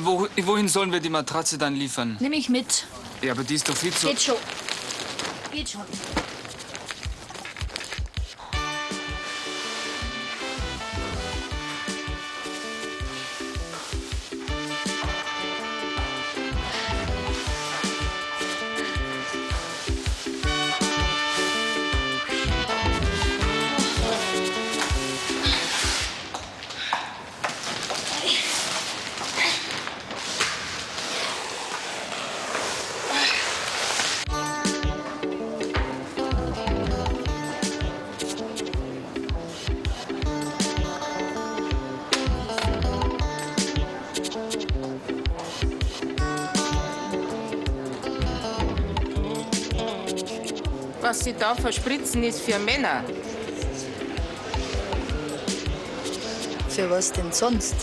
Wo, wohin sollen wir die Matratze dann liefern? Nimm ich mit. Ja, aber die ist doch viel zu... Geht schon. Geht schon. Was Sie da verspritzen, ist für Männer. Für was denn sonst?